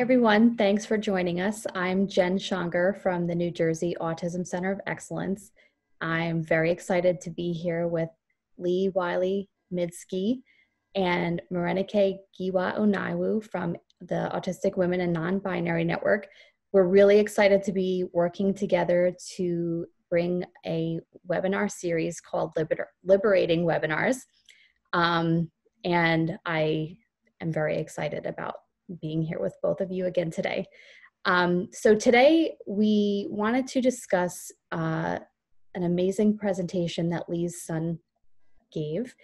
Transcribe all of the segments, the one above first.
Everyone. Thanks for joining us. I'm Jen Schonger from the New Jersey Autism Center of Excellence. I'm very excited to be here with Lei Wiley Mydske and Morenike Giwa Onaiwu from the Autistic Women and Non-Binary Network. We're really excited to be working together to bring a webinar series called Liber Liberating Webinars. Um, and I am very excited about being here with both of you again today. Um, so today we wanted to discuss uh, an amazing presentation that Lei's son gave.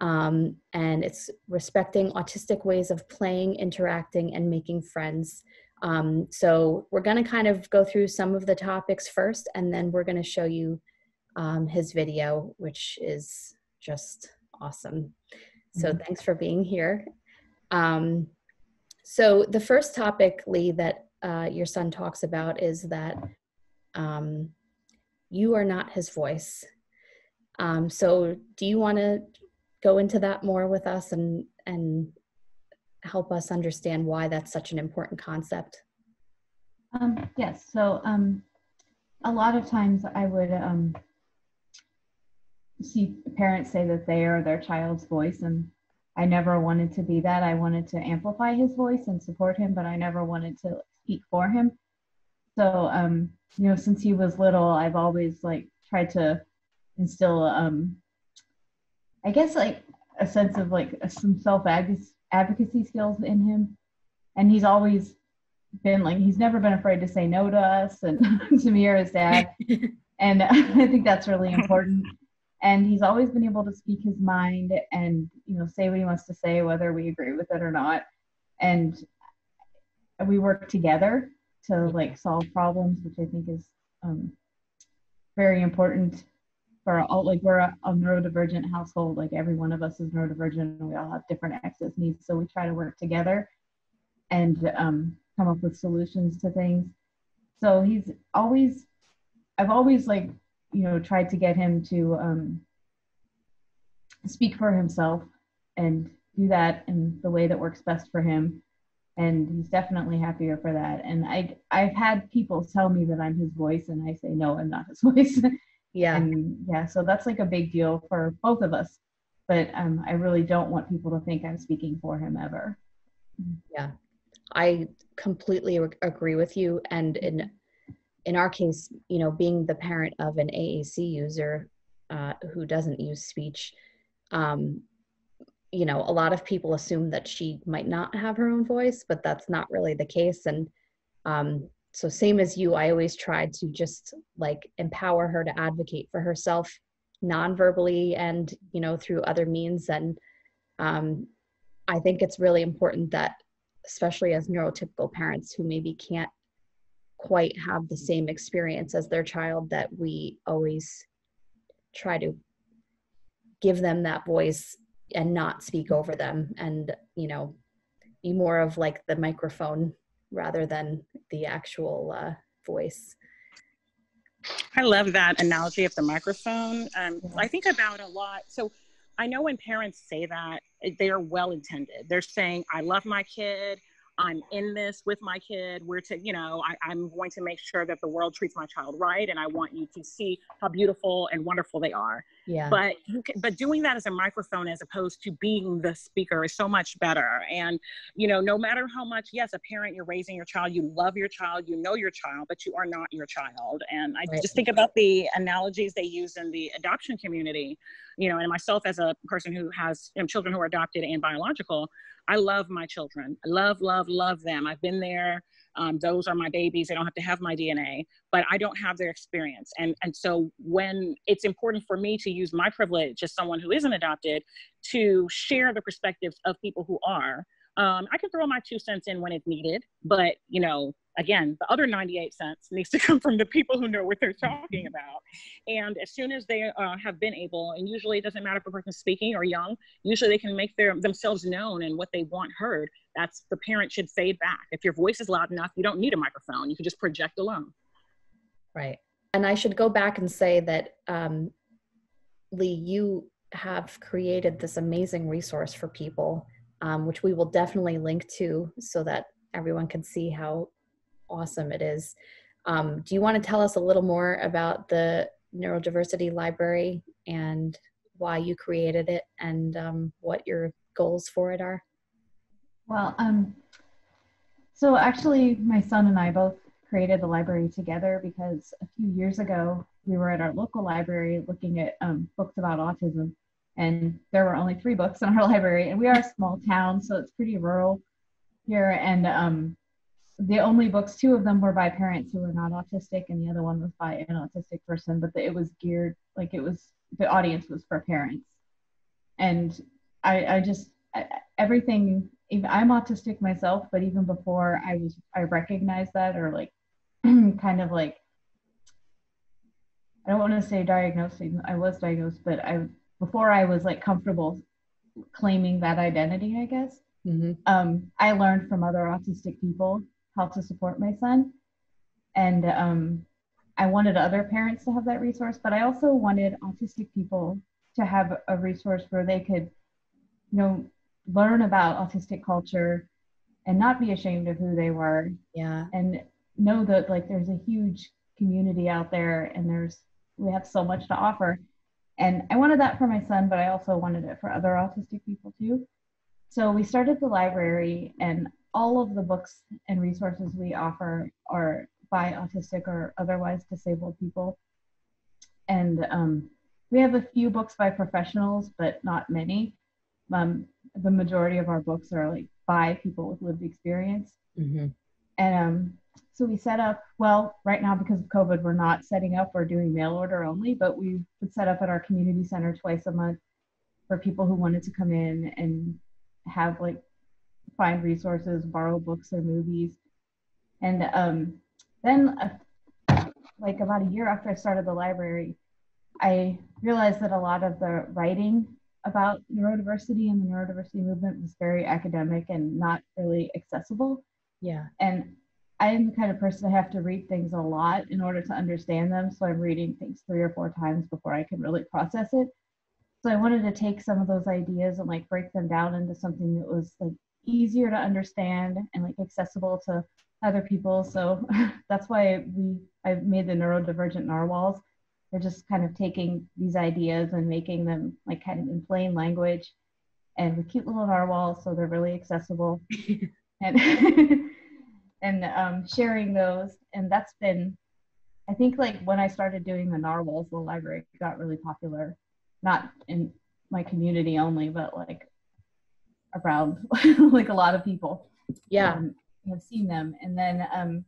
Um, and it's respecting autistic ways of playing, interacting, and making friends. Um, so we're going to kind of go through some of the topics first, and then we're going to show you um, his video, which is just awesome. So mm-hmm. thanks for being here. Um, so the first topic, Lei, that uh, your son talks about is that um, you are not his voice. Um, so do you want to go into that more with us and and help us understand why that's such an important concept? Um, yes. So um, a lot of times I would um, see parents say that they are their child's voice, and I never wanted to be that. I wanted to amplify his voice and support him, but I never wanted to speak for him. So, um, you know, since he was little, I've always like tried to instill, um, I guess, like a sense of like some self advocacy skills in him. And he's always been like, he's never been afraid to say no to us and to me or his dad. and I think that's really important and he's always been able to speak his mind and you know say what he wants to say whether we agree with it or not. And we work together to like solve problems which i think is um, very important for all like we're a, a, neurodivergent household. Like every one of us is neurodivergent and we all have different access needs. So we try to work together and um, come up with solutions to things. So he's always i've always like you know, tried to get him to um, speak for himself and do that in the way that works best for him. And he's definitely happier for that. And I, I've had people tell me that I'm his voice, and I say, no, I'm not his voice. Yeah. and yeah, so that's like a big deal for both of us. But um, I really don't want people to think I'm speaking for him ever. Yeah. I completely agree with you. And in in our case, you know, being the parent of an AAC user uh, who doesn't use speech, um, you know, a lot of people assume that she might not have her own voice, but that's not really the case. And um, so, same as you, I always tried to just like empower her to advocate for herself non-verbally and you know through other means and um, i think it's really important that especially as neurotypical parents who maybe can't quite have the same experience as their child that we always try to give them that voice and not speak over them and you know be more of like the microphone rather than the actual uh, voice. I love that analogy of the microphone. Um, yeah. i think about a lot. So i know when parents say that they are well intended. They're saying i love my kid I'm in this with my kid. We're to, you know, I, am going to make sure that the world treats my child right, and I want you to see how beautiful and wonderful they are. Yeah. But you can, but doing that as a microphone as opposed to being the speaker is so much better. And you know, no matter how much, yes, a parent, you're raising your child, you love your child, you know your child, but you are not your child. And I right. just think about the analogies they use in the adoption community. You know, and myself as a person who has you know, children who are adopted and biological I love my children. I love, love, love them. I've been there. Um, those are my babies. They don't have to have my DNA, but I don't have their experience. And, and so when it's important for me to use my privilege as someone who isn't adopted to share the perspectives of people who are, um, I can throw my two cents in when it's needed, but you know, again, the other 98 cents needs to come from the people who know what they're talking about. And as soon as they uh, have been able, and usually it doesn't matter if a person's speaking or young, usually they can make their themselves known and what they want heard. That's the parent should fade back. If your voice is loud enough, you don't need a microphone. You can just project alone. Right. And I should go back and say that, um, Lei, you have created this amazing resource for people um, which we will definitely link to so that everyone can see how awesome it is. Um, do you want to tell us a little more about the Neurodiversity Library and why you created it and um, what your goals for it are? Well, um, so actually, my son and I both created the library together because a few years ago we were at our local library looking at um, books about autism, and there were only three books in our library, and we are a small town, so it's pretty rural here, and um, the only books, two of them were by parents who were not autistic, and the other one was by an autistic person, but the, it was geared like it was the audience was for parents, and I, I just I, everything. Even, I'm autistic myself, but even before I was, I recognized that, or like, kind of like, I don't want to say diagnosed. I was diagnosed, but I before I was like comfortable claiming that identity, I guess. Mm-hmm. Um, I learned from other autistic people how to support my son. And um, I wanted other parents to have that resource, but I also wanted autistic people to have a resource where they could, you know, learn about autistic culture and not be ashamed of who they were. Yeah. And know that like there's a huge community out there and there's we have so much to offer. And I wanted that for my son, but I also wanted it for other autistic people too. So we started the library and all of the books and resources we offer are by autistic or otherwise disabled people. And um, we have a few books by professionals, but not many. Um, the majority of our books are like by people with lived experience. Mm-hmm. And um, so we set up, well, right now because of COVID, we're not setting up, we're doing mail order only, but we would set up at our community center twice a month for people who wanted to come in and have like find resources, borrow books or movies. And um, then, uh, like about a year after I started the library, I realized that a lot of the writing about neurodiversity and the neurodiversity movement was very academic and not really accessible. Yeah. And I'm the kind of person I have to read things a lot in order to understand them. So I'm reading things three or four times before I can really process it. So I wanted to take some of those ideas and like break them down into something that was like easier to understand and like accessible to other people. So that's why we I've made the neurodivergent narwhals. They're just kind of taking these ideas and making them like kind of in plain language and with cute little narwhals, so they're really accessible. and and um, sharing those. And that's been I think like when I started doing the narwhals, the library got really popular. Not in my community only, but like around like a lot of people yeah. um, have seen them. And then um,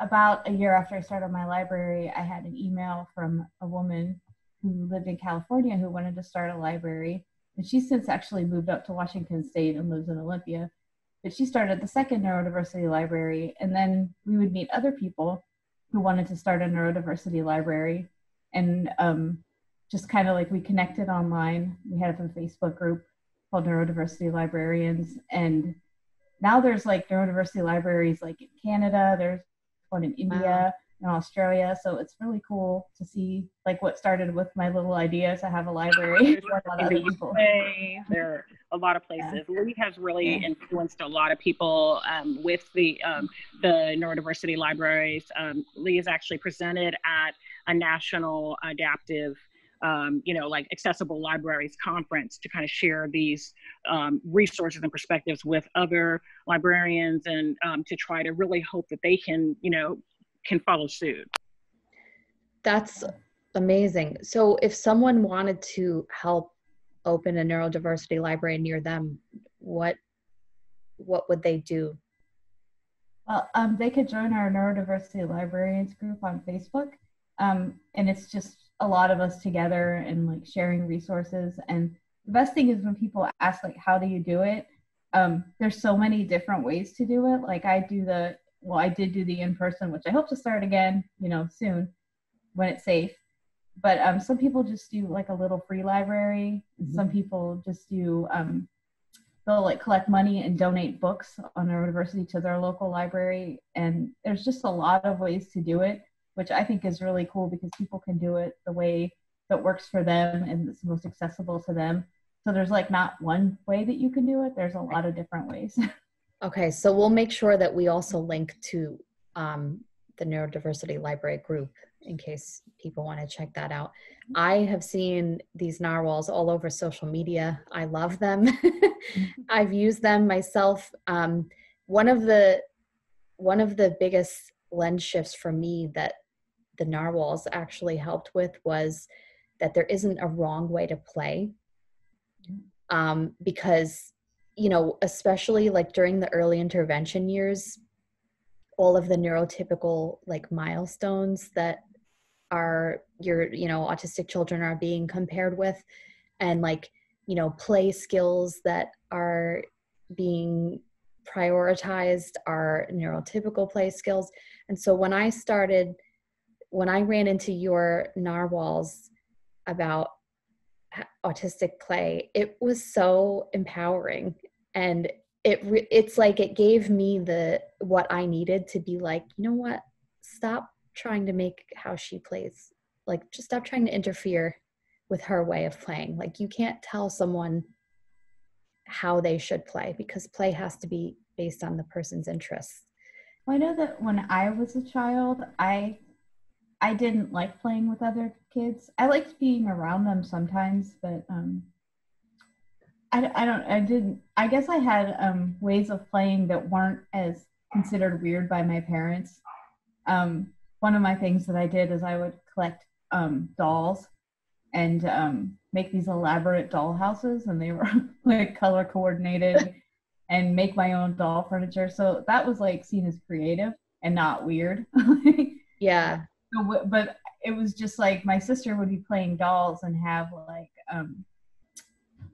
about a year after i started my library i had an email from a woman who lived in california who wanted to start a library. And she's since actually moved up to washington state and lives in olympia. But she started the second neurodiversity library. And then we would meet other people who wanted to start a neurodiversity library. And um, just kind of like we connected online. We had a facebook group called neurodiversity librarians and now there's like neurodiversity libraries like in canada there's one in india wow. and australia so it's really cool to see like what started with my little idea to have a library a lot of other people. there are a lot of places yeah. lei has really yeah. influenced a lot of people um, with the um, the neurodiversity libraries um, lei is actually presented at a national adaptive um, you know, like accessible libraries conference to kind of share these um, resources and perspectives with other librarians and um, to try to really hope that they can, you know, can follow suit. That's amazing. So if someone wanted to help open a neurodiversity library near them, what what would they do? Well, um, they could join our neurodiversity librarians group on Facebook. Um, and it's just a lot of us together and like sharing resources. And the best thing is when people ask like, how do you do it? Um, there's so many different ways to do it. Like I do the, well, I did do the in-person, which I hope to start again, you know, soon when it's safe. But um, some people just do like a little free library. Mm-hmm. Some people just do, um, they'll like collect money and donate books on their university to their local library. And there's just a lot of ways to do it which I think is really cool because people can do it the way that works for them and it's most accessible to them. So there's like not one way that you can do it. There's a lot of different ways. Okay, so we'll make sure that we also link to um, the Neurodiversity Library group in case people want to check that out. I have seen these narwhals all over social media. I love them. I've used them myself. Um, one of the one of the biggest lens shifts for me that the narwhals actually helped with was that there isn't a wrong way to play. Um, because you know especially like during the early intervention years all of the neurotypical like milestones that are your you know autistic children are being compared with and like you know play skills that are being prioritized are neurotypical play skills. And so when i started when i ran into your narwhals about autistic play it was so empowering. And it it's like it gave me the what i needed to be like you know what? Stop trying to make how she plays. Like just stop trying to interfere with her way of playing. Like you can't tell someone how they should play because play has to be based on the person's interests. Well, i know that when i was a child i i didn't like playing with other kids i liked being around them sometimes but um I, I don't i didn't i guess i had um ways of playing that weren't as considered weird by my parents um one of my things that I did is I would collect um, dolls and um, make these elaborate doll houses, and they were like color coordinated, and make my own doll furniture. So that was like seen as creative and not weird. yeah. But it was just like my sister would be playing dolls and have like um,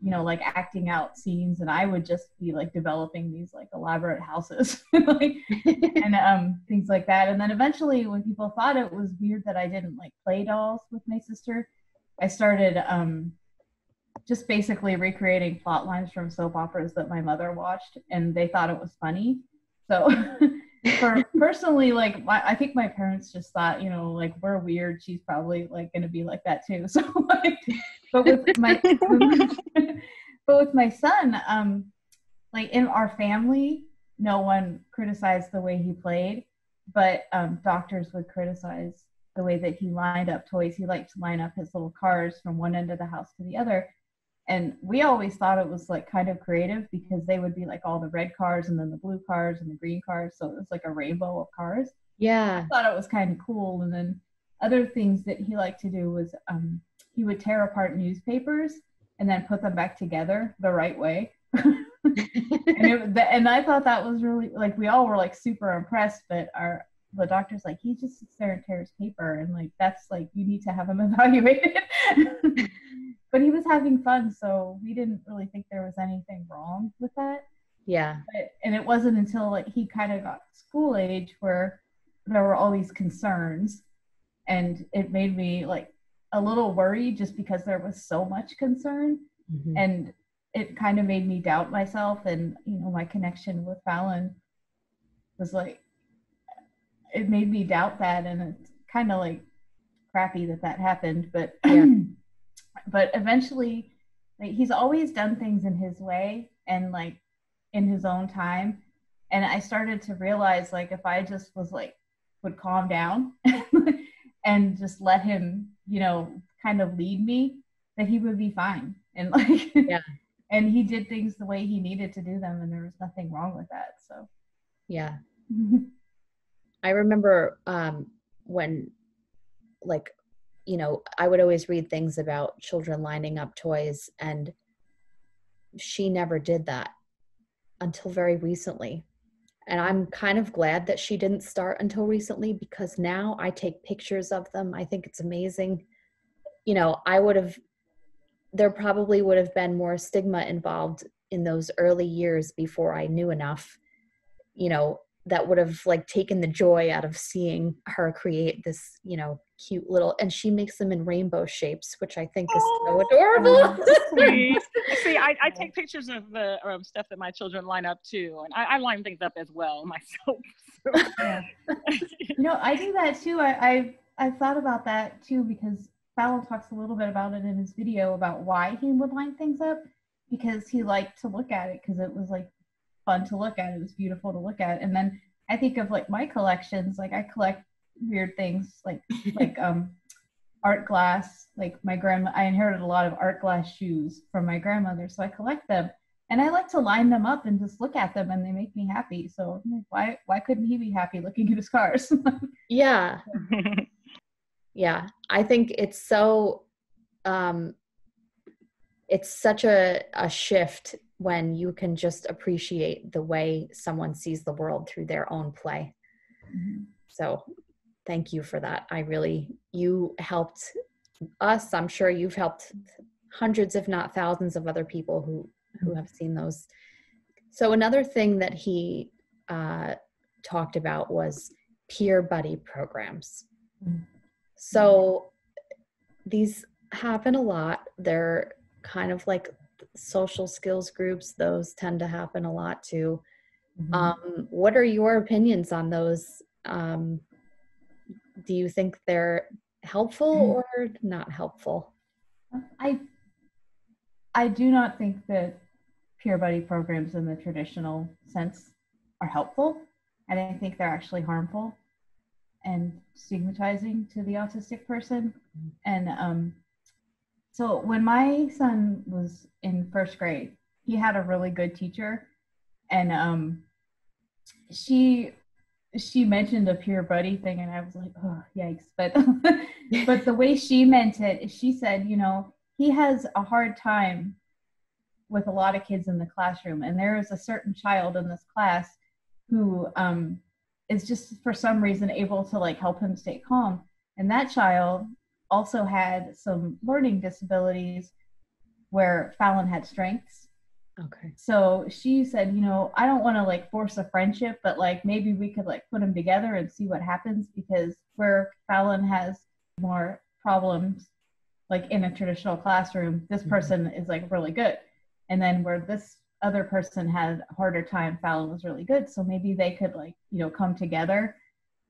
you know, like acting out scenes, and I would just be like developing these like elaborate houses, like and um things like that. And then eventually, when people thought it was weird that I didn't like play dolls with my sister, I started um just basically recreating plot lines from soap operas that my mother watched, and they thought it was funny. So. for personally like my, i think my parents just thought you know like we're weird she's probably like gonna be like that too so like but with my but with my son um like in our family no one criticized the way he played but um doctors would criticize the way that he lined up toys. He liked to line up his little cars from one end of the house to the other and we always thought it was like kind of creative because they would be like all the red cars and then the blue cars and the green cars. So it was like a rainbow of cars. Yeah. I thought it was kind of cool. And then other things that he liked to do was um, he would tear apart newspapers and then put them back together the right way. and, it, and I thought that was really like we all were like super impressed, but our the doctor's like he just sits there and tears paper. And like that's like you need to have him evaluated. But he was having fun, so we didn't really think there was anything wrong with that. Yeah. But, and it wasn't until like he kind of got school age where there were all these concerns and it made me like a little worried just because there was so much concern mm-hmm. and it kind of made me doubt myself and you know my connection with Fallon was like it made me doubt that and it's kind of like crappy that that happened but yeah. but eventually like he's always done things in his way and like in his own time and i started to realize like if i just was like would calm down and just let him, you know, kind of lead me, that he would be fine. And like, yeah. and he did things the way he needed to do them, and there was nothing wrong with that. So, yeah. I remember um, when, like, you know, I would always read things about children lining up toys, and she never did that until very recently. And I'm kind of glad that she didn't start until recently because now I take pictures of them. I think it's amazing. You know, I would have, there probably would have been more stigma involved in those early years before I knew enough, you know, that would have like taken the joy out of seeing her create this, you know, cute little and she makes them in rainbow shapes, which I think is oh, so adorable. See, I, I, take pictures of the stuff that my children line up too, and I, I line things up as well myself. So. Yeah. you know, I do that too. I, I've I've thought about that too because Fallon talks a little bit about it in his video about why he would line things up because he liked to look at it because it was like fun to look at. It was beautiful to look at. And then I think of like my collections, like I collect weird things like like um art glass. Like my grandma I inherited a lot of art glass shoes from my grandmother, so I collect them. And I like to line them up and just look at them and they make me happy. So like, why why couldn't he be happy looking at his cars? yeah. yeah. I think it's so um it's such a, a shift when you can just appreciate the way someone sees the world through their own play. Mm-hmm. So thank you for that. I really, you helped us. I'm sure you've helped hundreds, if not thousands of other people who, who have seen those. So another thing that he uh, talked about was peer buddy programs. Mm-hmm. So these happen a lot. They're kind of like social skills groups those tend to happen a lot too mm-hmm. um, what are your opinions on those um, do you think they're helpful mm-hmm. or not helpful i i do not think that peer buddy programs in the traditional sense are helpful and i think they're actually harmful and stigmatizing to the autistic person mm-hmm. and um, so when my son was in first grade, he had a really good teacher, and um, she she mentioned a peer buddy thing, and I was like, oh yikes! But but the way she meant it, she said, you know, he has a hard time with a lot of kids in the classroom, and there is a certain child in this class who um, is just for some reason able to like help him stay calm, and that child also had some learning disabilities where Fallon had strengths. Okay. So she said, you know, I don't want to like force a friendship, but like maybe we could like put them together and see what happens because where Fallon has more problems, like in a traditional classroom, this mm-hmm. person is like really good. And then where this other person had a harder time, Fallon was really good. So maybe they could like, you know, come together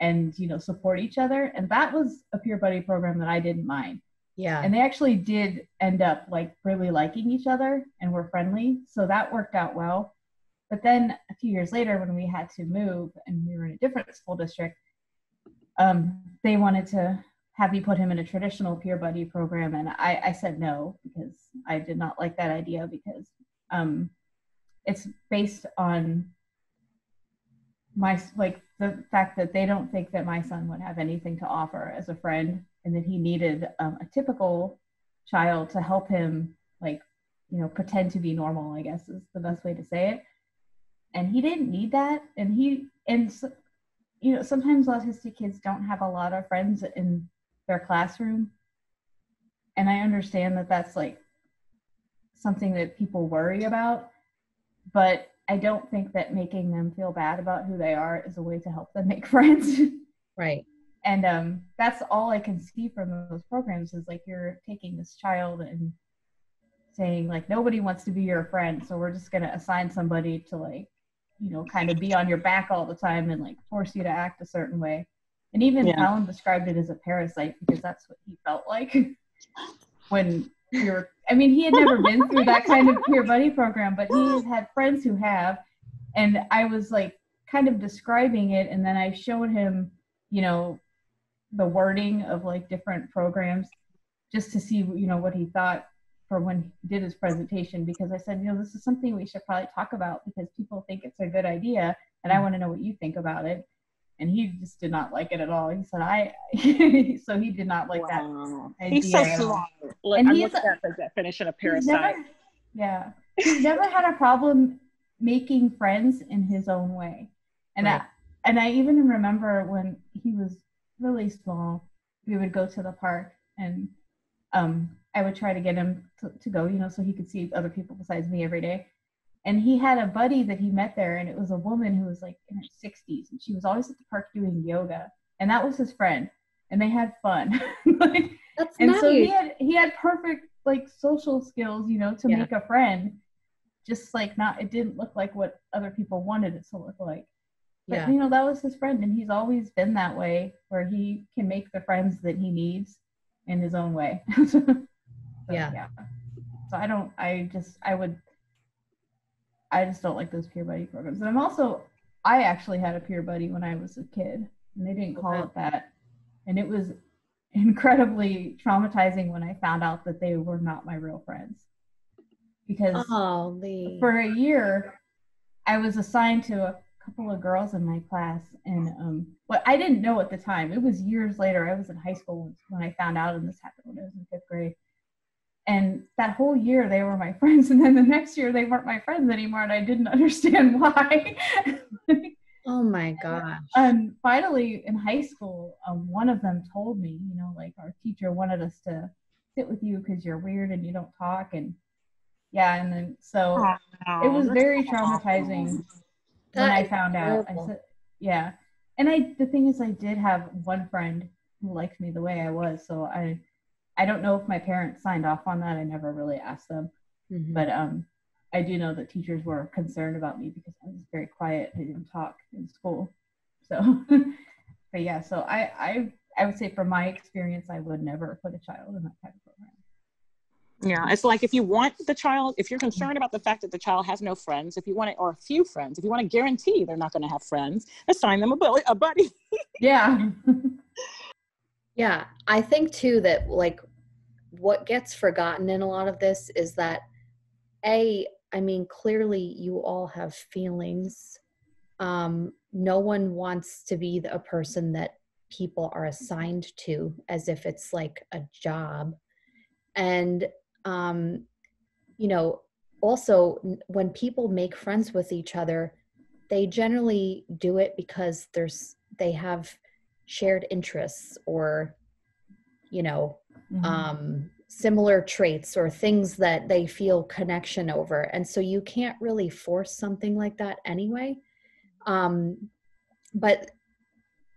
and you know support each other and that was a peer buddy program that i didn't mind. Yeah. And they actually did end up like really liking each other and were friendly so that worked out well. But then a few years later when we had to move and we were in a different school district um, they wanted to have me put him in a traditional peer buddy program and i, I said no because i did not like that idea because um, it's based on my like the fact that they don't think that my son would have anything to offer as a friend and that he needed um, a typical child to help him like you know pretend to be normal i guess is the best way to say it. And he didn't need that. And he and so, you know sometimes autistic kids don't have a lot of friends in their classroom. And i understand that that's like something that people worry about. But I don't think that making them feel bad about who they are is a way to help them make friends. right. And um, that's all I can see from those programs is like you're taking this child and saying like nobody wants to be your friend, so we're just gonna assign somebody to like you know kind of be on your back all the time and like force you to act a certain way. And even yeah. Fallon described it as a parasite because that's what he felt like when peer I mean he had never been through that kind of peer buddy program, but he had friends who have. And I was like kind of describing it and then I showed him, you know, the wording of like different programs just to see you know what he thought for when he did his presentation because I said, you know, this is something we should probably talk about because people think it's a good idea and I mm. want to know what you think about it and he just did not like it at all. He said, "I," so he did not like wow. that. He's so smart. Look, and I'm he's, at the definition of parasite. Never, yeah, he's never had a problem making friends in his own way, and right. I and I even remember when he was really small, we would go to the park and um, I would try to get him to, to go, you know, so he could see other people besides me every day and he had a buddy that he met there and it was a woman who was like in her 60s and she was always at the park doing yoga and that was his friend and they had fun like, That's and nice. so he had he had perfect like social skills you know to yeah. make a friend just like not it didn't look like what other people wanted it to look like but yeah. you know that was his friend and he's always been that way where he can make the friends that he needs in his own way so, yeah. yeah so i don't i just i would I just don't like those peer buddy programs. And I'm also, I actually had a peer buddy when I was a kid, and they didn't call it that. And it was incredibly traumatizing when I found out that they were not my real friends. Because Oh, for a year, I was assigned to a couple of girls in my class, and um, what I didn't know at the time. It was years later. I was in high school when I found out, and this happened when I was in fifth grade. And that whole year, they were my friends, and then the next year, they weren't my friends anymore, and I didn't understand why. oh my gosh. and finally, in high school, um, one of them told me, you know, like our teacher wanted us to sit with you because you're weird and you don't talk, and yeah, and then so Oh, it was that's very awful. traumatizing when That I found out. I said, yeah, and I the thing is, I did have one friend who liked me the way I was, so I I don't know if my parents signed off on that. I never really asked them, Mhm. but um, I do know that teachers were concerned about me because I was very quiet. I didn't talk in school, so. but yeah, so I I I would say from my experience, I would never put a child in that kind of program. Yeah, it's like if you want the child, if you're concerned about the fact that the child has no friends, if you want it, or a few friends, if you want to guarantee they're not going to have friends, assign them a, bu- a buddy. Yeah. Yeah, I think too that like what gets forgotten in a lot of this is that a I mean clearly you all have feelings. Um no one wants to be the- a person that people are assigned to as if it's like a job. And um you know also when people make friends with each other they generally do it because there's they have shared interests or you know Mhm. um similar traits or things that they feel connection over and so you can't really force something like that anyway um but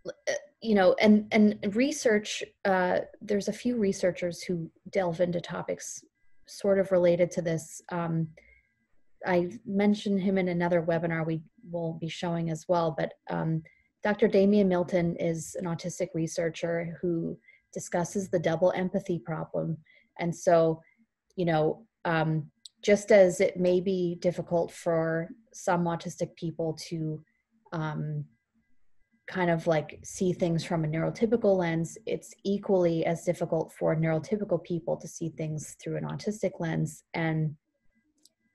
uh, you know and and research uh there's a few researchers who delve into topics sort of related to this um i mentioned him in another webinar we will be showing as well but um Dr. Damian Milton is an autistic researcher who discusses the double empathy problem. And so, you know, um, just as it may be difficult for some autistic people to um, kind of like see things from a neurotypical lens, it's equally as difficult for neurotypical people to see things through an autistic lens. And,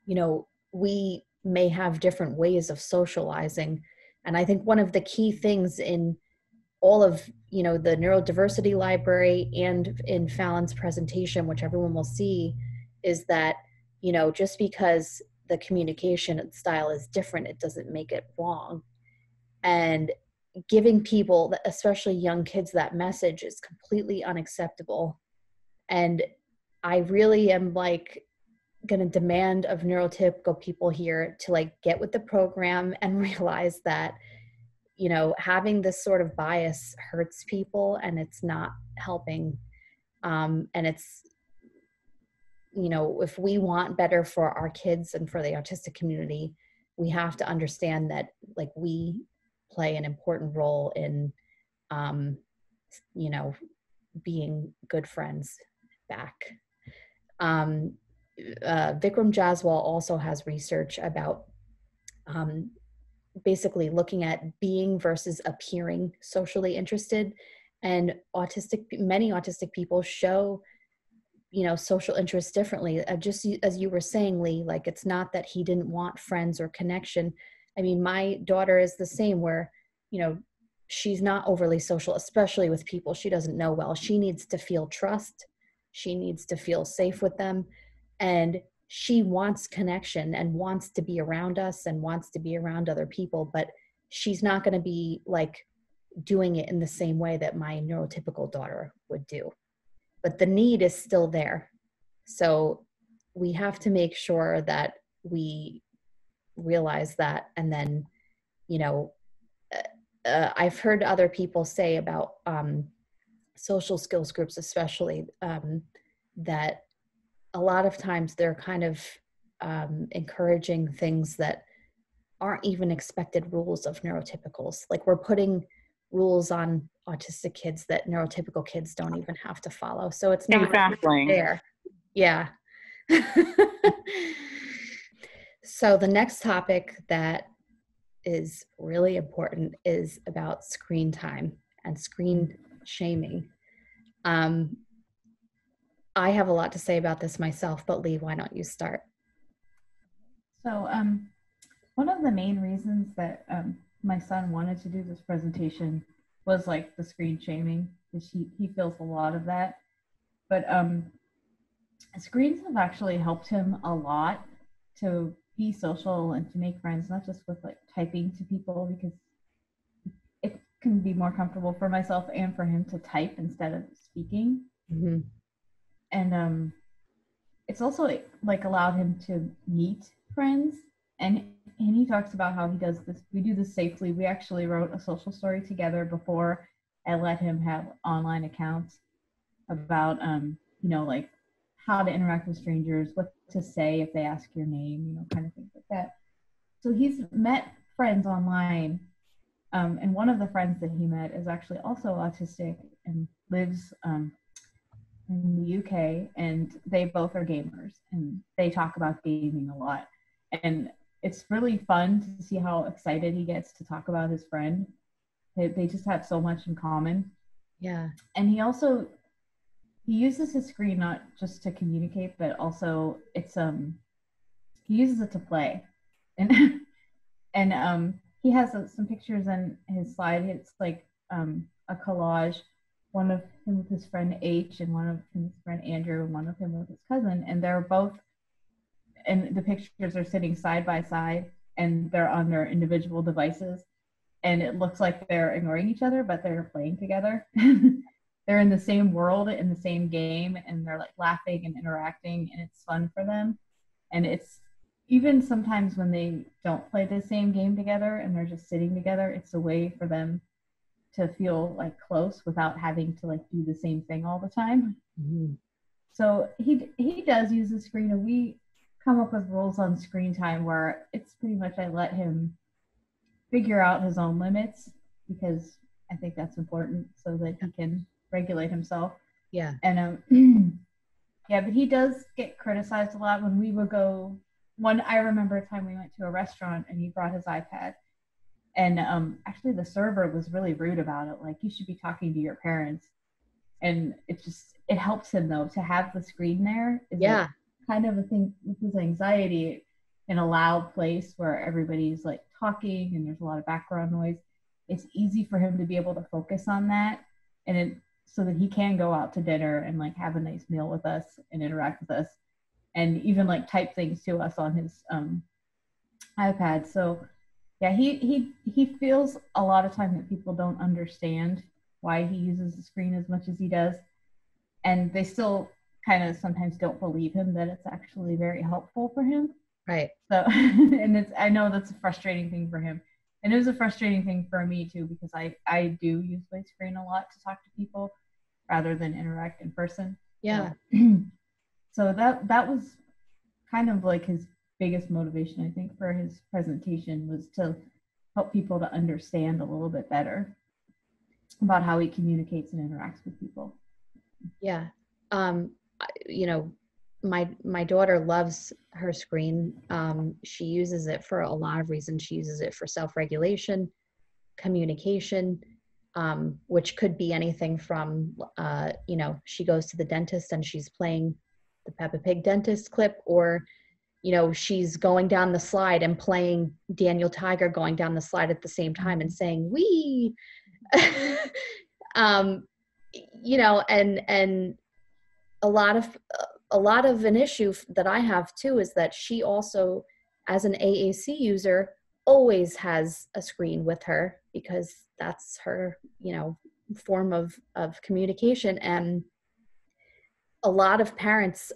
you know, we may have different ways of socializing and i think one of the key things in all of you know the neurodiversity library and in fallon's presentation which everyone will see is that you know just because the communication style is different it doesn't make it wrong. And giving people especially young kids that message is completely unacceptable. And i really am like going to demand of neurotypical people here to like get with the program and realize that you know having this sort of bias hurts people and it's not helping um, and it's you know if we want better for our kids and for the autistic community we have to understand that like we play an important role in um, you know being good friends back. Um, uh, Vikram Jaswal also has research about um, basically looking at being versus appearing socially interested. And autistic, many autistic people show, you know, social interests differently. Uh, just as you were saying, Lei, like it's not that he didn't want friends or connection. I mean, my daughter is the same, where, you know, she's not overly social, especially with people she doesn't know well. She needs to feel trust. She needs to feel safe with them and she wants connection and wants to be around us and wants to be around other people but she's not going to be like doing it in the same way that my neurotypical daughter would do. But the need is still there. So we have to make sure that we realize that and then you know uh, uh, i've heard other people say about um, social skills groups especially um, that a lot of times they're kind of um, encouraging things that aren't even expected rules of neurotypicals. Like we're putting rules on autistic kids that neurotypical kids don't even have to follow. So it's not Exactly. fair. Yeah. So the next topic that is really important is about screen time and screen shaming. Um, I have a lot to say about this myself, but Lei, why don't you start? So, um, one of the main reasons that um, my son wanted to do this presentation was like the screen shaming, because he, he feels a lot of that. But um, screens have actually helped him a lot to be social and to make friends, not just with like typing to people, because it can be more comfortable for myself and for him to type instead of speaking. Mm-hmm. And um, it's also like allowed him to meet friends. And and he talks about how he does this we do this safely. We actually wrote a social story together before i let him have online accounts about um you know like how to interact with strangers what to say if they ask your name you know kind of things like that. So he's met friends online um, and one of the friends that he met is actually also autistic and lives um, in the uk and they both are gamers and they talk about gaming a lot and it's really fun to see how excited he gets to talk about his friend. They, they just have so much in common. Yeah. And he also he uses his screen not just to communicate, but also it's um he uses it to play, and and um he has uh, some pictures in his slide. It's like um a collage, one of him with his friend H, and one of his friend Andrew, and one of him with his cousin, and they're both and the pictures are sitting side by side and they're on their individual devices and it looks like they're ignoring each other but they're playing together. They're in the same world in the same game and they're like laughing and interacting and it's fun for them. And it's even sometimes when they don't play the same game together and they're just sitting together it's a way for them to feel like close without having to like do the same thing all the time mm-hmm. so he he does use the screen and we come up with rules on screen time where it's pretty much I let him figure out his own limits because I think that's important so that he can regulate himself. Yeah. And um yeah, but he does get criticized a lot when we would go one I remember a time we went to a restaurant and he brought his iPad and um actually the server was really rude about it like you should be talking to your parents. And it just it helps him though to have the screen there yeah. kind of a thing with his anxiety in a loud place where everybody's like talking and there's a lot of background noise. It's easy for him to be able to focus on that and it so that he can go out to dinner and like have a nice meal with us and interact with us and even like type things to us on his um ipad. So yeah he he he feels a lot of time that people don't understand why he uses the screen as much as he does and they still kind of sometimes don't believe him that it's actually very helpful for him. Right. So, and it's, I know that's a frustrating thing for him. And it was a frustrating thing for me too, because I, I do use my screen a lot to talk to people rather than interact in person. Yeah. So, so that, that was kind of like his biggest motivation, I think, for his presentation was to help people to understand a little bit better about how he communicates and interacts with people. Yeah. Um, you know my my daughter loves her screen um, she uses it for a lot of reasons she uses it for self-regulation communication um, which could be anything from uh, you know she goes to the dentist and she's playing the peppa pig dentist clip or you know she's going down the slide and playing daniel tiger going down the slide at the same time and saying we um you know and and a lot of a lot of an issue that I have too is that she also, as an AAC user, always has a screen with her because that's her, you know, form of of communication. And a lot of parents,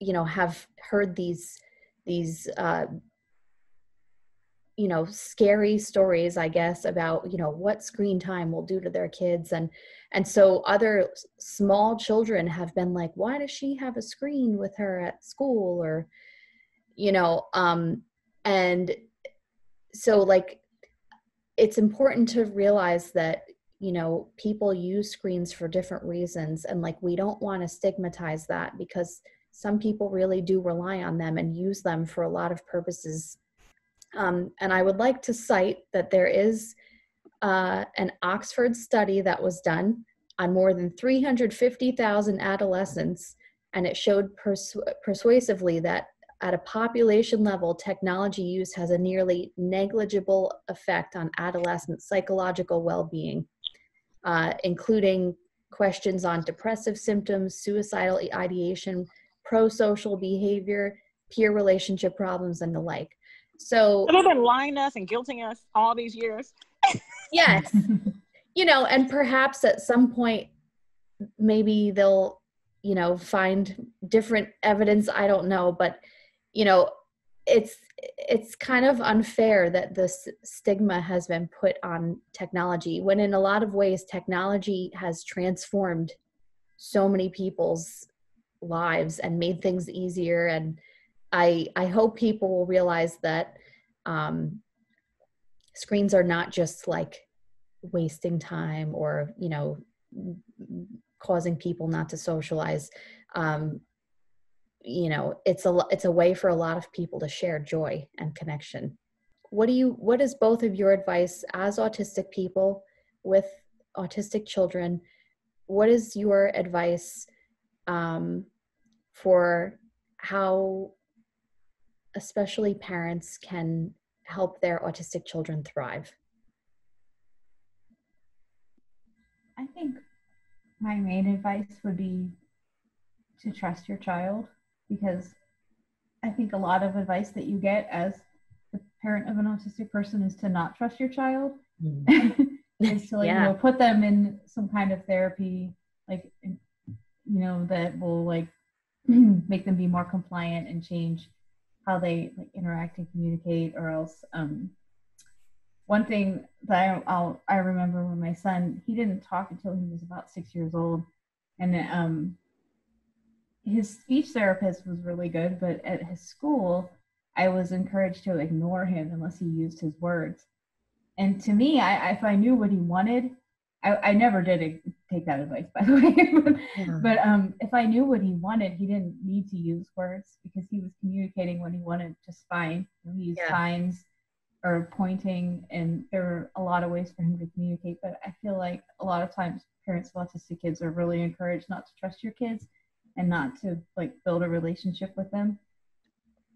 you know, have heard these these uh, you know scary stories i guess about you know what screen time will do to their kids. And and so other small children have been like why does she have a screen with her at school? or you know um and so like it's important to realize that you know people use screens for different reasons. And like we don't want to stigmatize that because some people really do rely on them and use them for a lot of purposes. Um, and I would like to cite that there is uh, an Oxford study that was done on more than 350,000 adolescents, and it showed persu- persuasively that at a population level, technology use has a nearly negligible effect on adolescent psychological well being, uh, including questions on depressive symptoms, suicidal ideation, pro social behavior, peer relationship problems, and the like. So, they've been lying us and guilting us all these years. yes, you know, and perhaps at some point, maybe they'll, you know, find different evidence. I don't know, but you know it's it's kind of unfair that this stigma has been put on technology when in a lot of ways technology has transformed so many people's lives and made things easier. And i i hope people will realize that um, screens are not just like wasting time or you know causing people not to socialize. Um, you know it's a it's a way for a lot of people to share joy and connection. What do you what is both of your advice as autistic people with autistic children? What is your advice um, for how especially parents can help their autistic children thrive i think my main advice would be to trust your child because I think a lot of advice that you get as the parent of an autistic person is to not trust your child. Mm. is to like yeah. you know put them in some kind of therapy like you know that will like make them be more compliant and change how they like interact and communicate or else um one thing that I, I'll, I remember when my son he didn't talk until he was about six years old and um his speech therapist was really good, but at his school, I was encouraged to ignore him unless he used his words. And to me, I, if I knew what he wanted, I, I never did take that advice, by the way. but, yeah. but um, if I knew what he wanted, he didn't need to use words because he was communicating what he wanted just fine. He used yeah. signs or pointing, and there were a lot of ways for him to communicate. But I feel like a lot of times parents of autistic kids are really encouraged not to trust your kids and not to like build a relationship with them.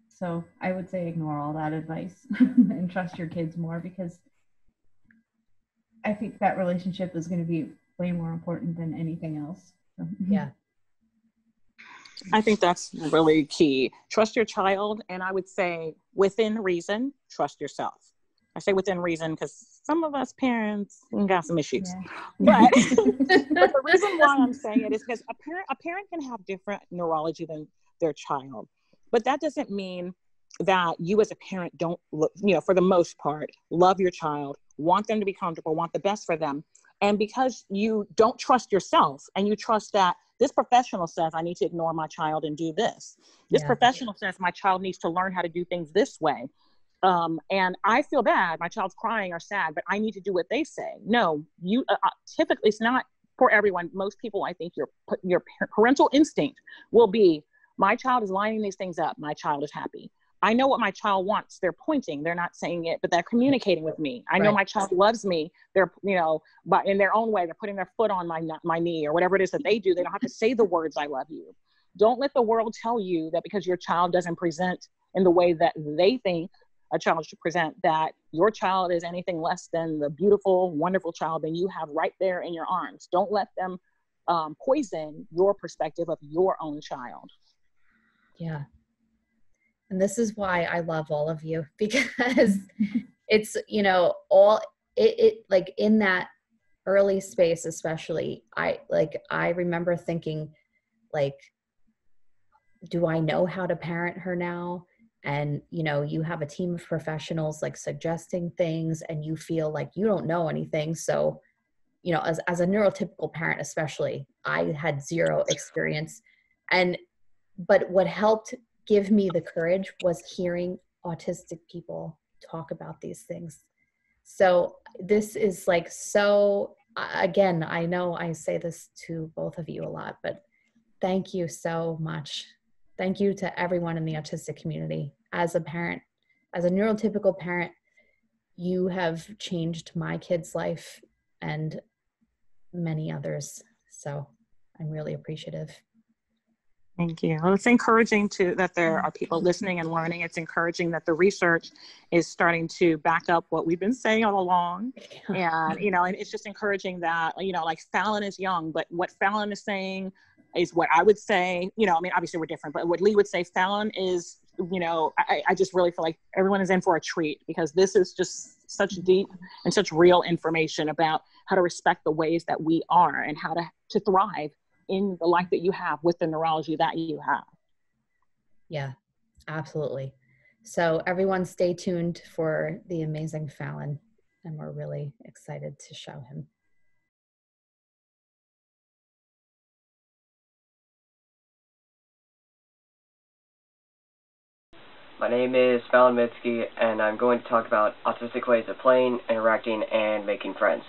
So I would say ignore all that advice and trust your kids more because I think that relationship is going to be way more important than anything else. So, mm-hmm. yeah. I think that's really key. Trust your child, and I would say within reason, trust yourself. I say within reason because some of us parents got some issues. Yeah. But, but the reason why I'm saying it is because a parent a parent can have different neurology than their child. But that doesn't mean that you as a parent don't look, you know, for the most part, love your child, want them to be comfortable, want the best for them. And because you don't trust yourself and you trust that this professional says I need to ignore my child and do this. This yeah. professional says my child needs to learn how to do things this way um, and I feel bad. My child's crying or sad, but I need to do what they say. No, you uh, uh typically it's not for everyone. Most people, I think, your your parental instinct will be: my child is lining these things up. My child is happy. I know what my child wants. They're pointing. They're not saying it, but they're communicating with me. I know right. my child loves me. They're, you know, but in their own way, they're putting their foot on my my knee or whatever it is that they do. They don't have to say the words "I love you." Don't let the world tell you that because your child doesn't present in the way that they think a child should present that your child is anything less than the beautiful, wonderful child that you have right there in your arms. Don't let them um, poison your perspective of your own child. Yeah. And this is why I love all of you because it's, you know, all it, it like in that early space, especially, I like, I remember thinking, like, do I know how to parent her now? and you know you have a team of professionals like suggesting things and you feel like you don't know anything so you know as, as a neurotypical parent especially i had zero experience and but what helped give me the courage was hearing autistic people talk about these things so this is like so again i know i say this to both of you a lot but thank you so much thank you to everyone in the autistic community as a parent as a neurotypical parent, you have changed my kid's life and many others. So I'm really appreciative. Thank you. Well, it's encouraging to that there mm-hmm. are people listening and learning. It's encouraging that the research is starting to back up what we've been saying all along. And you know, and it's just encouraging that you know, like Fallon is young, but what Fallon is saying is what I would say. You know, I mean, obviously we're different, but what Lei would say, Fallon is. You know, I, I just really feel like everyone is in for a treat because this is just such mm-hmm. deep and such real information about how to respect the ways that we are and how to to thrive in the life that you have with the neurology that you have. Yeah, absolutely. So, everyone, stay tuned for the amazing Fallon, and we're really excited to show him. My name is Fallon Mydske, and I'm going to talk about autistic ways of playing, interacting, and making friends.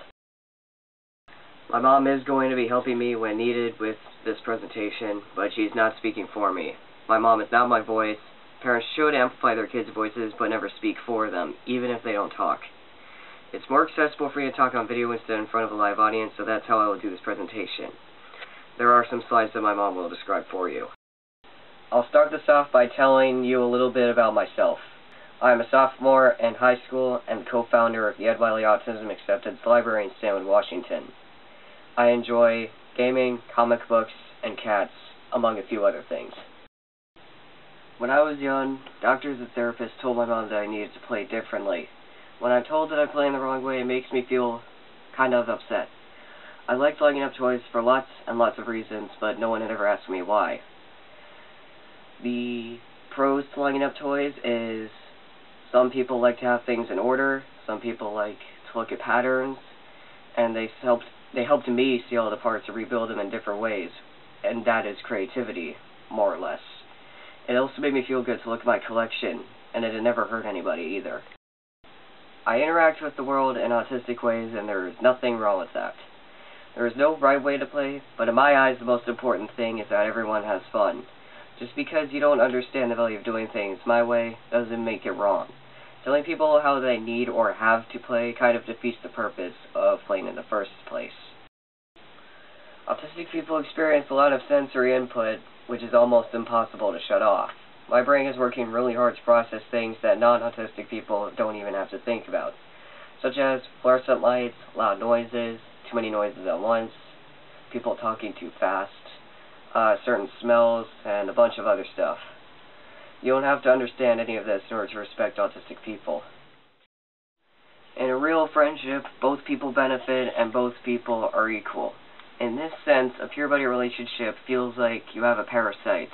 My mom is going to be helping me when needed with this presentation, but she's not speaking for me. My mom is not my voice. Parents should amplify their kids' voices, but never speak for them, even if they don't talk. It's more accessible for you to talk on video instead in front of a live audience, so that's how I will do this presentation. There are some slides that my mom will describe for you. I'll start this off by telling you a little bit about myself. I am a sophomore in high school and co-founder of the Ed Wiley Autism Acceptance Library in Stanwood, Washington. I enjoy gaming, comic books, and cats, among a few other things. When I was young, doctors and therapists told my mom that I needed to play differently. When I'm told that I'm playing the wrong way, it makes me feel kind of upset. I liked lining up toys for lots and lots of reasons, but no one had ever asked me why. The pros to lining up toys is some people like to have things in order, some people like to look at patterns, and they helped they helped me see all the parts and rebuild them in different ways, and that is creativity, more or less. It also made me feel good to look at my collection, and it had never hurt anybody either. I interact with the world in autistic ways, and there is nothing wrong with that. There is no right way to play, but in my eyes, the most important thing is that everyone has fun. Just because you don't understand the value of doing things my way doesn't make it wrong. Telling people how they need or have to play kind of defeats the purpose of playing in the first place. Autistic people experience a lot of sensory input, which is almost impossible to shut off. My brain is working really hard to process things that non-autistic people don't even have to think about, such as fluorescent lights, loud noises, too many noises at once, people talking too fast, uh, certain smells, and a bunch of other stuff. You don't have to understand any of this in order to respect autistic people. In a real friendship, both people benefit and both people are equal. In this sense, a peer buddy relationship feels like you have a parasite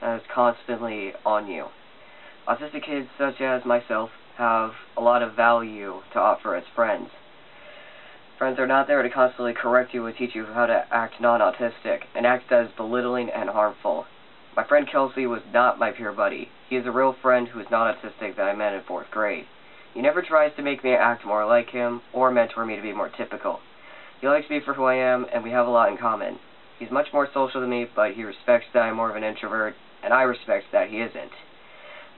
that is constantly on you. Autistic kids such as myself have a lot of value to offer as friends. Friends are not there to constantly correct you or teach you how to act non-autistic and act as belittling and harmful. My friend Kelsey was not my peer buddy. He is a real friend who is not autistic that I met in fourth grade. He never tries to make me act more like him or mentor me to be more typical. He likes me for who I am, and we have a lot in common. He's much more social than me, but he respects that I'm more of an introvert, and I respect that he isn't.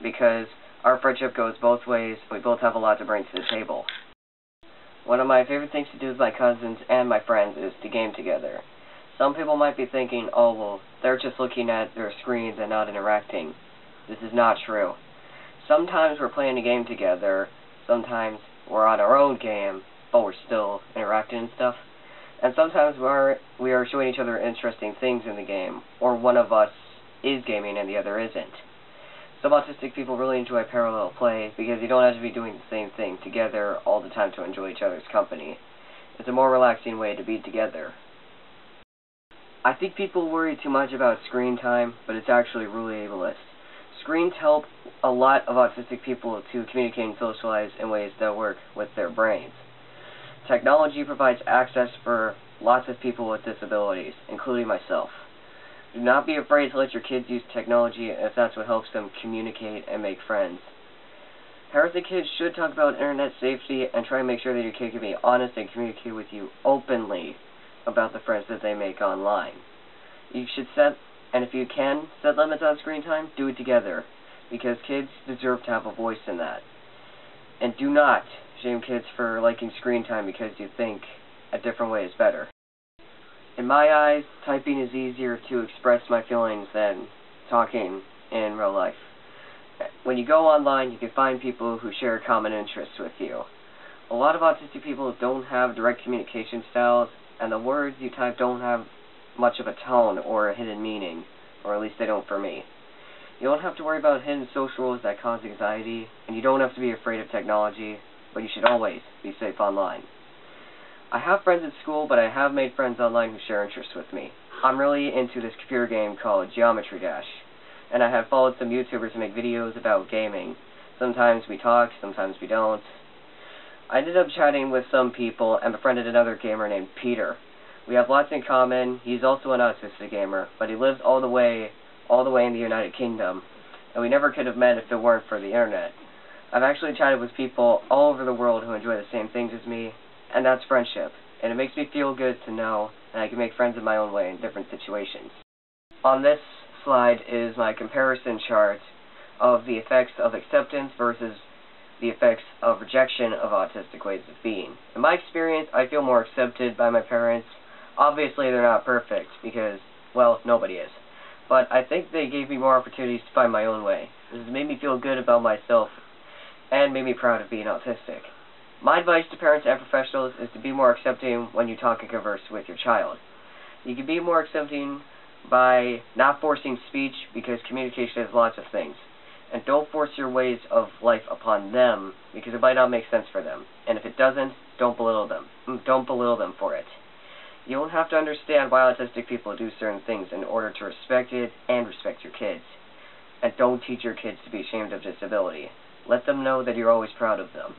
Because our friendship goes both ways, we both have a lot to bring to the table. One of my favorite things to do with my cousins and my friends is to game together. Some people might be thinking, oh, well, they're just looking at their screens and not interacting. This is not true. Sometimes we're playing a game together, sometimes we're on our own game, but we're still interacting and stuff. And sometimes we're, we are showing each other interesting things in the game, or one of us is gaming and the other isn't. Some autistic people really enjoy parallel play because you don't have to be doing the same thing together all the time to enjoy each other's company. It's a more relaxing way to be together. I think people worry too much about screen time, but it's actually really ableist. Screens help a lot of autistic people to communicate and socialize in ways that work with their brains. Technology provides access for lots of people with disabilities, including myself. Do not be afraid to let your kids use technology if that's what helps them communicate and make friends. Parents and kids should talk about internet safety and try to make sure that your kid can be honest and communicate with you openly about the friends that they make online. You should set, and if you can, set limits on screen time, do it together. because kids deserve to have a voice in that. And do not shame kids for liking screen time because you think a different way is better. In my eyes, typing is easier to express my feelings than talking in real life. When you go online, you can find people who share common interests with you. A lot of autistic people don't have direct communication styles, and the words you type don't have much of a tone or a hidden meaning, or at least they don't for me. You don't have to worry about hidden social rules that cause anxiety, and you don't have to be afraid of technology, but you should always be safe online. I have friends at school, but I have made friends online who share interests with me. I'm really into this computer game called Geometry Dash, and I have followed some YouTubers who make videos about gaming. Sometimes we talk, sometimes we don't. I ended up chatting with some people and befriended another gamer named Peter. We have lots in common. He's also an autistic gamer, but he lives all the way all the way in the United Kingdom, and we never could have met if it weren't for the internet. I've actually chatted with people all over the world who enjoy the same things as me, and that's friendship, and it makes me feel good to know that I can make friends in my own way in different situations. On this slide is my comparison chart of the effects of acceptance versus the effects of rejection of autistic ways of being. In my experience, I feel more accepted by my parents. Obviously, they're not perfect because, well, nobody is but I think they gave me more opportunities to find my own way. This has made me feel good about myself and made me proud of being autistic. My advice to parents and professionals is to be more accepting when you talk and converse with your child. You can be more accepting by not forcing speech because communication is lots of things. And don't force your ways of life upon them because it might not make sense for them. And if it doesn't, don't belittle them. Mm, don't belittle them for it. You don't have to understand why autistic people do certain things in order to respect it and respect your kids. And don't teach your kids to be ashamed of disability. Let them know that you're always proud of them.